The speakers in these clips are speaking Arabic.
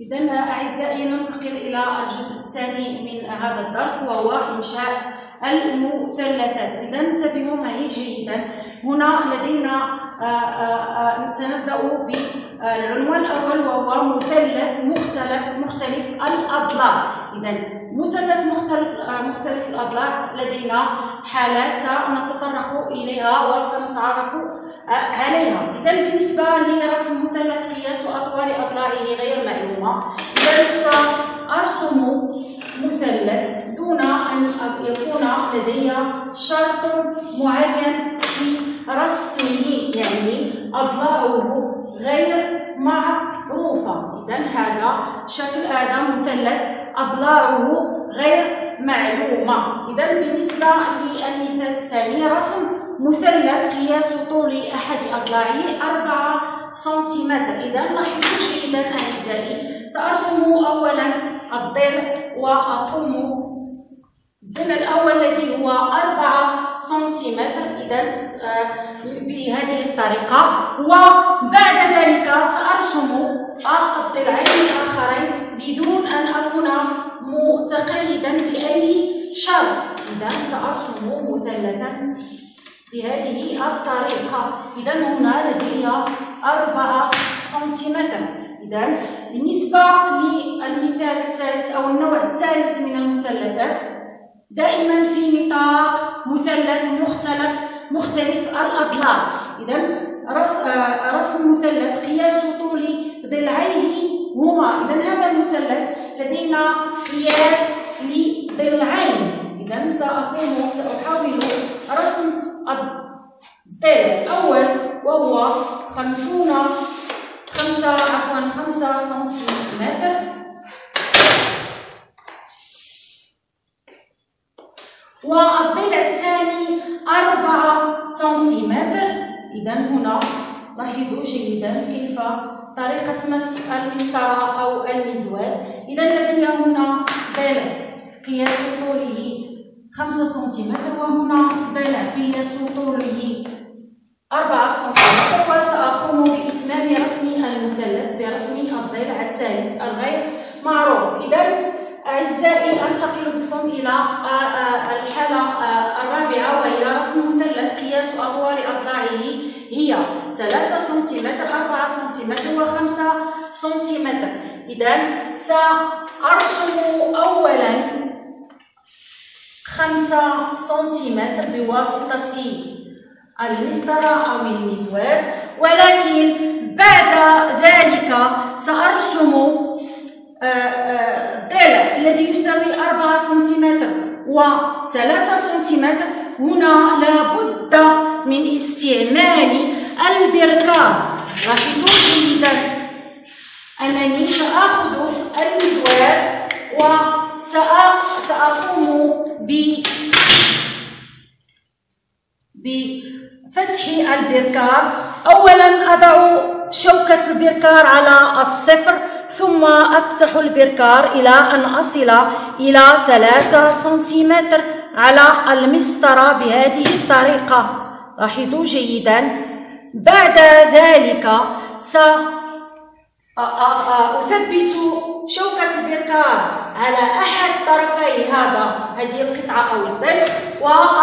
إذا أعزائي ننتقل إلى الجزء الثاني من هذا الدرس وهو إنشاء المثلثات. إذا انتبهوا معي جيدا. هنا لدينا آه، آه، آه، سنبدأ بالعنوان الأول وهو مثلث مختلف مختلف الأضلاع إذا مثلث مختلف مختلف الأضلاع لدينا حالات سنتطرق إليها وسنتعرف عليها. إذا بالنسبة لرسم مثلث قياس أطوال أضلاعه غير معلومة إذا سأرسم مثلث دون أن يكون لدي شرط معين في رسمه يعني أضلاعه غير معروفة إذا هذا شكل هذا مثلث أضلاعه غير معلومة. إذا بالنسبة للمثال الثاني رسم مثلث قياس طول أحد أضلاعه أربعة سنتيمتر. إذا لاحظوا جيدا أعزائي سأرسم أولا الضلع وأقوم الضلع الأول الذي هو أربعة سنتيمتر. إذا آه، بهذه الطريقة. وبعد ذلك سأرسم الضلعين الآخرين بدون أن أكون متقيدا بأي شرط إذا سأرسم مثلثا بهذه الطريقة. إذا هنا لدي أربعة سنتيمتر. إذا بالنسبة للمثال الثالث أو النوع الثالث من المثلثات دائما في نطاق مثلث مختلف مختلف الأضلاع إذا رسم مثلث قياس طول ضلعيه هما. إذا هذا المثلث لدينا قياس لضلعين. إذا سأقوم سأحاول رسم الضلع الأول وهو خمسون خمسة عفوا خمسة سنتيمتر. والضلع الثاني أربعة سنتيمتر. إذا هنا لاحظوا جيدا كيف طريقة مسك المسطرة أو المزواز إذا لدي هنا ضلع قياس طوله خمسة سنتيمتر وهنا ضلع قياس طوله أربعة سنتيمتر وسأقوم بإتمام رسم المثلث برسم الضلع الثالث. الغير معروف. إذا أعزائي أنتقل بكم إلى الحالة الرابعة وهي رسم مثلث قياس أطوال أضلاعه هي 3 سنتيمتر 4 سنتيمتر و 5 سنتيمتر. إذا سأرسم خمسة سنتيمتر بواسطة المسطرة أو المسواس ولكن بعد ذلك سأرسم الضلع الذي يساوي 4 سنتيمتر و3 سنتيمتر هنا لابد من استعمال البركان لاحظوا جيدا أنني سأخذ المزوات وسأقوم ب بفتح البركار. أولا أضع شوكة البركار على الصفر ثم أفتح البركار إلى أن أصل إلى ثلاثة سنتيمتر على المسطرة بهذه الطريقة. لاحظوا جيدا. بعد ذلك سأثبت شوكة البركار على أحد طرفي هذا. هذه القطعة أو الضلع وأرسم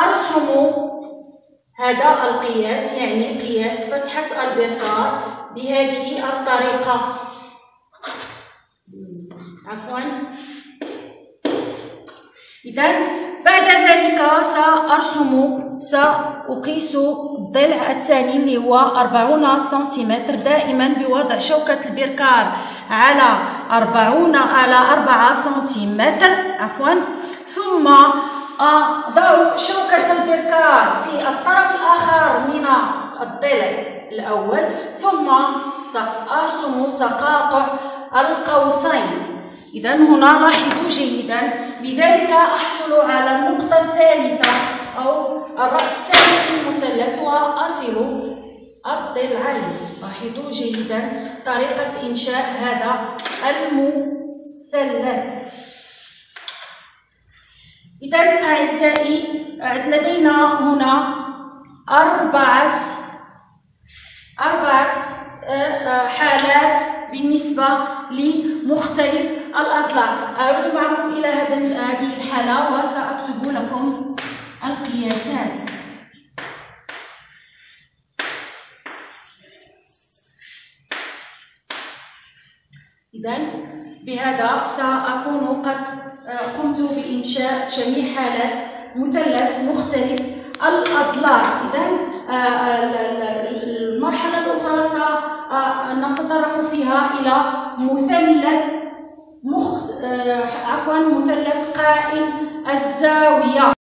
هذا القياس يعني قياس فتحة البركار بهذه الطريقة. عفوا. إذا بعد ذلك سأرسم سأقيس الضلع الثاني اللي هو 40 سنتيمتر دائما بوضع شوكة البركار على 40 على 4 سنتيمتر. عفوا. ثم أضع شوكة البركار في الطرف الآخر من الضلع الأول ثم أرسم تقاطع القوسين. إذا هنا لاحظوا جيدا بذلك أحصل على النقطة الثالثة أو الرأس الثالث المثلث وأصل الضلعين لاحظوا جيدا طريقة إنشاء هذا المثلث. إذا أعزائي لدينا هنا أربعة أربعة آه، آه، حالات بالنسبة ل مختلف الأضلاع أعود معكم إلى هذه الحالة وسأكتب لكم القياسات. إذا بهذا سأكون قد آه، قمت بإنشاء جميع حالات مثلث مختلف الأضلاع. إذا آه، آه، المرحلة الأخرى سنتطرق فيها إلى مثلث مخت... عفوا مثلث قائم الزاوية.